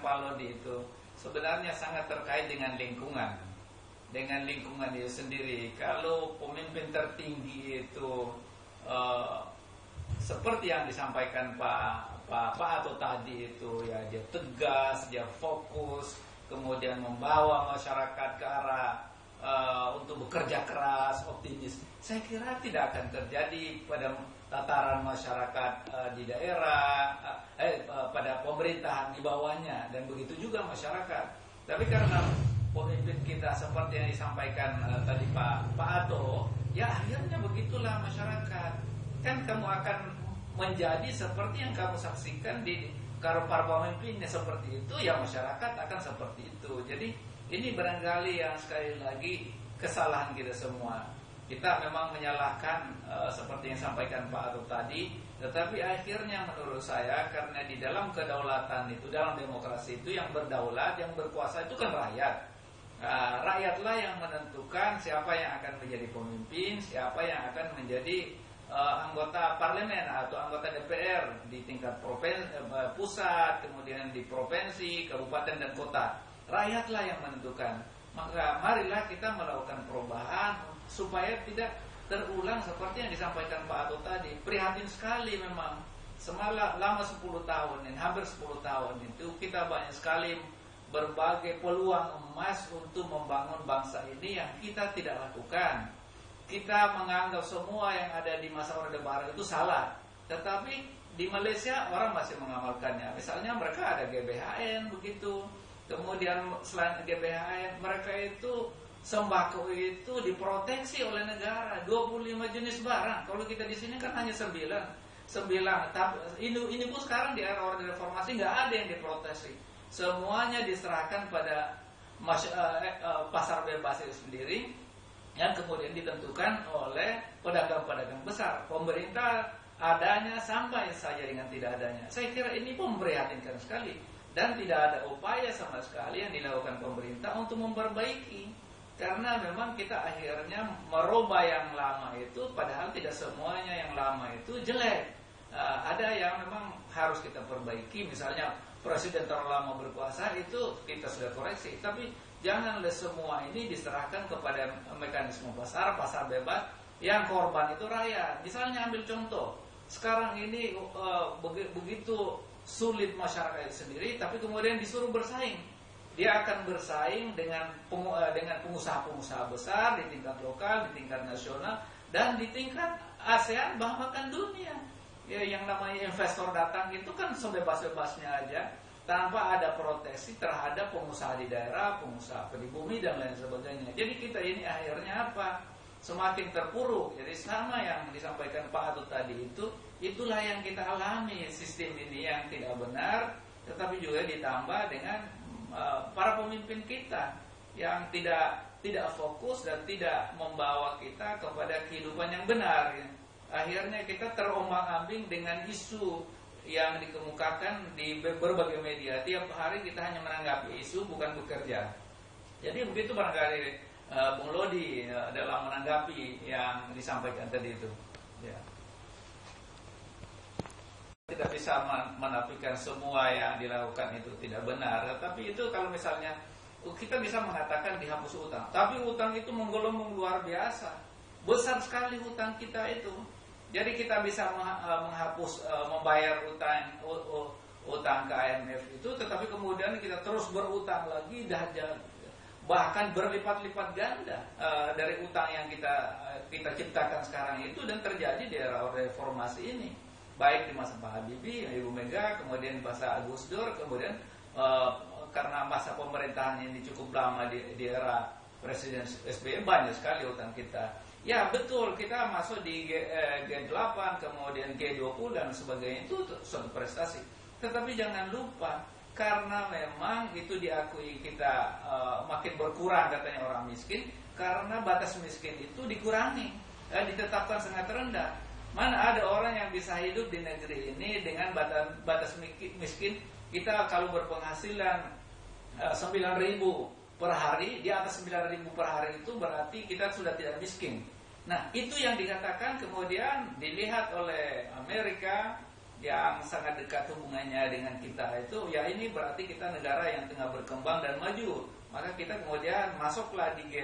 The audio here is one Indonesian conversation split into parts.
Pak Lodi itu? Sebenarnya sangat terkait dengan lingkungan. Dengan lingkungan itu sendiri. Kalau pemimpin tertinggi itu uh, seperti yang disampaikan Pak Pak Pak atau tadi itu ya dia tegas dia fokus kemudian membawa masyarakat ke arah uh, untuk bekerja keras optimis. Saya kira tidak akan terjadi pada tataran masyarakat uh, di daerah uh, eh, pada pemerintahan di bawahnya dan begitu juga masyarakat. Tapi karena pemimpin kita seperti yang disampaikan uh, tadi Pak Pak Ato, ya akhirnya begitulah masyarakat. Kan kamu akan menjadi seperti yang kamu saksikan di kalau para pemimpinnya seperti itu, ya masyarakat akan seperti itu. Jadi ini barangkali yang sekali lagi kesalahan kita semua kita memang menyalahkan e, seperti yang sampaikan Pak Arif tadi, tetapi akhirnya menurut saya karena di dalam kedaulatan itu, dalam demokrasi itu yang berdaulat, yang berkuasa itu kan rakyat. E, rakyatlah yang menentukan siapa yang akan menjadi pemimpin, siapa yang akan menjadi e, anggota parlemen atau anggota DPR di tingkat provinsi, e, pusat, kemudian di provinsi, kabupaten dan kota. Rakyatlah yang menentukan. Maka marilah kita melakukan perubahan supaya tidak terulang seperti yang disampaikan Pak Ato tadi. Prihatin sekali memang. Semalam lama 10 tahun ini, hampir 10 tahun itu kita banyak sekali berbagai peluang emas untuk membangun bangsa ini yang kita tidak lakukan. Kita menganggap semua yang ada di masa Orde Baru itu salah. Tetapi di Malaysia orang masih mengamalkannya. Misalnya mereka ada GBHN begitu. Kemudian selain GBHN mereka itu sembako itu diproteksi oleh negara 25 jenis barang. Kalau kita di sini kan hanya 9. 9. Tapi ini ini pun sekarang di era orde reformasi nggak ada yang diproteksi. Semuanya diserahkan pada mas, uh, uh, pasar bebas itu sendiri yang kemudian ditentukan oleh pedagang-pedagang besar. Pemerintah adanya sampai saja dengan tidak adanya. Saya kira ini memprihatinkan sekali dan tidak ada upaya sama sekali yang dilakukan pemerintah untuk memperbaiki karena memang kita akhirnya merubah yang lama itu padahal tidak semuanya yang lama itu jelek. Uh, ada yang memang harus kita perbaiki. Misalnya presiden terlalu lama berkuasa itu kita sudah koreksi. Tapi janganlah semua ini diserahkan kepada mekanisme pasar pasar bebas yang korban itu rakyat. Misalnya ambil contoh sekarang ini uh, begitu sulit masyarakat sendiri tapi kemudian disuruh bersaing dia akan bersaing dengan eh, dengan pengusaha-pengusaha besar di tingkat lokal, di tingkat nasional, dan di tingkat ASEAN bahkan dunia. Ya, yang namanya investor datang itu kan sebebas-bebasnya aja tanpa ada proteksi terhadap pengusaha di daerah, pengusaha pribumi dan lain sebagainya. Jadi kita ini akhirnya apa? Semakin terpuruk. Jadi sama yang disampaikan Pak Atut tadi itu, itulah yang kita alami sistem ini yang tidak benar, tetapi juga ditambah dengan Eh, para pemimpin kita yang tidak tidak fokus dan tidak membawa kita kepada kehidupan yang benar. Ya. Akhirnya kita terombang-ambing dengan isu yang dikemukakan di berbagai media. Tiap hari kita hanya menanggapi isu bukan bekerja. Jadi begitu barangkali uh, Bung Lodi uh, dalam menanggapi yang disampaikan tadi itu. Ya tidak bisa menafikan semua yang dilakukan itu tidak benar. Tapi itu kalau misalnya kita bisa mengatakan dihapus utang. Tapi utang itu menggelembung luar biasa. Besar sekali utang kita itu. Jadi kita bisa e, menghapus e, membayar utang utang ke IMF itu tetapi kemudian kita terus berutang lagi dah bahkan berlipat-lipat ganda uh, dari utang yang kita kita ciptakan sekarang itu dan terjadi di era reformasi ini baik di masa Pak Habibie, Ibu Mega, kemudian masa Agus Dur, kemudian uh, karena masa pemerintahan ini cukup lama di, di era Presiden SBY banyak sekali utang kita. Ya betul kita masuk di G, eh, G8 kemudian G20 dan sebagainya itu suatu prestasi. Tetapi jangan lupa karena memang itu diakui kita uh, makin berkurang katanya orang miskin karena batas miskin itu dikurangi, ditetapkan sangat rendah. Mana ada orang yang bisa hidup di negeri ini dengan batas, batas miskin? Kita kalau berpenghasilan eh, ribu per hari di atas 9 ribu per hari itu berarti kita sudah tidak miskin. Nah itu yang dikatakan kemudian dilihat oleh Amerika, yang sangat dekat hubungannya dengan kita. Itu ya ini berarti kita negara yang tengah berkembang dan maju. Maka kita kemudian masuklah di G,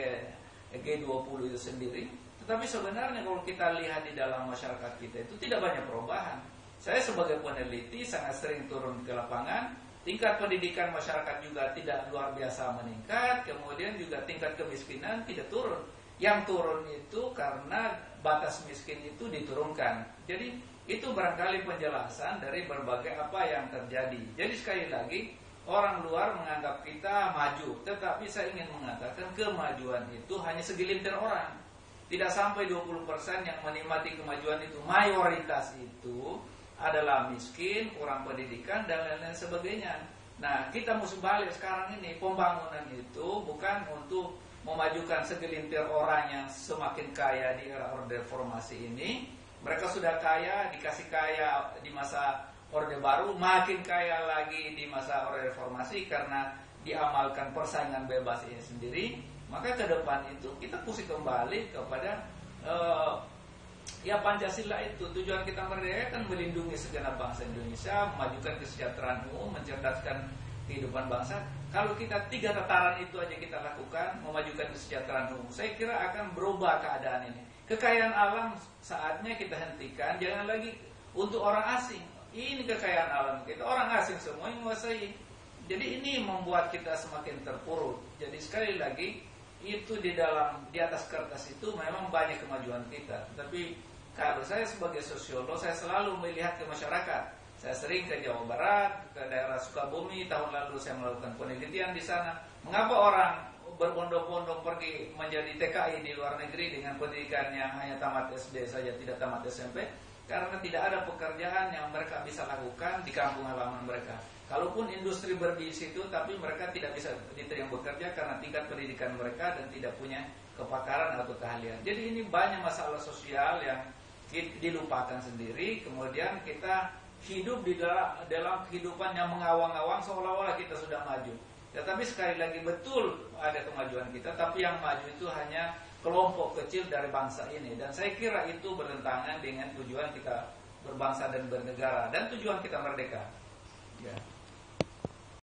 G20 itu sendiri tetapi sebenarnya kalau kita lihat di dalam masyarakat kita itu tidak banyak perubahan. Saya sebagai peneliti sangat sering turun ke lapangan. Tingkat pendidikan masyarakat juga tidak luar biasa meningkat. Kemudian juga tingkat kemiskinan tidak turun. Yang turun itu karena batas miskin itu diturunkan. Jadi itu barangkali penjelasan dari berbagai apa yang terjadi. Jadi sekali lagi, orang luar menganggap kita maju, tetapi saya ingin mengatakan kemajuan itu hanya segelintir orang. Tidak sampai 20% yang menikmati kemajuan itu. Mayoritas itu adalah miskin, kurang pendidikan, dan lain-lain sebagainya. Nah, kita mesti balik sekarang ini. Pembangunan itu bukan untuk memajukan segelintir orang yang semakin kaya di era orde reformasi ini, mereka sudah kaya, dikasih kaya di masa Orde Baru, makin kaya lagi di masa Orde Reformasi karena diamalkan persaingan bebas ini sendiri. Maka ke depan itu kita mesti kembali kepada uh, ya Pancasila itu tujuan kita merdeka kan melindungi segenap bangsa Indonesia, memajukan kesejahteraan umum, mencerdaskan kehidupan bangsa. Kalau kita tiga tataran itu aja kita lakukan, memajukan kesejahteraan umum, saya kira akan berubah keadaan ini. Kekayaan alam saatnya kita hentikan, jangan lagi untuk orang asing. Ini kekayaan alam kita, orang asing semua yang menguasai. Jadi ini membuat kita semakin terpuruk. Jadi sekali lagi itu di dalam di atas kertas itu memang banyak kemajuan kita. Tapi kalau saya sebagai sosiolog saya selalu melihat ke masyarakat. Saya sering ke Jawa Barat, ke daerah Sukabumi. Tahun lalu saya melakukan penelitian di sana. Mengapa orang berbondong-bondong pergi menjadi TKI di luar negeri dengan pendidikan yang hanya tamat SD saja tidak tamat SMP karena tidak ada pekerjaan yang mereka bisa lakukan di kampung halaman mereka. Kalaupun industri berdiri situ tapi mereka tidak bisa diterima bekerja karena tingkat pendidikan mereka dan tidak punya kepakaran atau keahlian. Jadi ini banyak masalah sosial yang dilupakan sendiri kemudian kita hidup di dalam, dalam kehidupan yang mengawang-awang seolah-olah kita sudah maju. Ya, tapi sekali lagi betul ada kemajuan kita, tapi yang maju itu hanya kelompok kecil dari bangsa ini. Dan saya kira itu bertentangan dengan tujuan kita berbangsa dan bernegara dan tujuan kita merdeka. Ya.